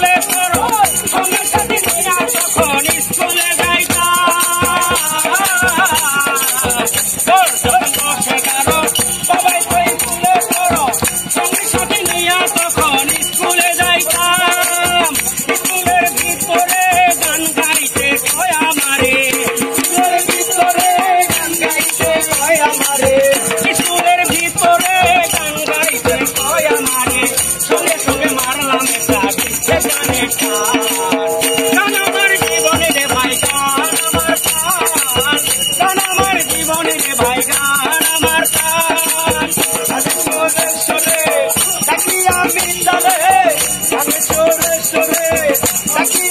Left. Aquí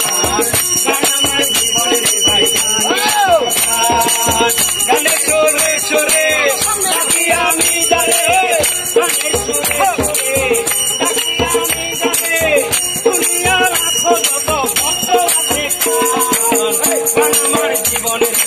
গানে গানে চলে চলে ডাকি আমি জানে গান আমার জীবনের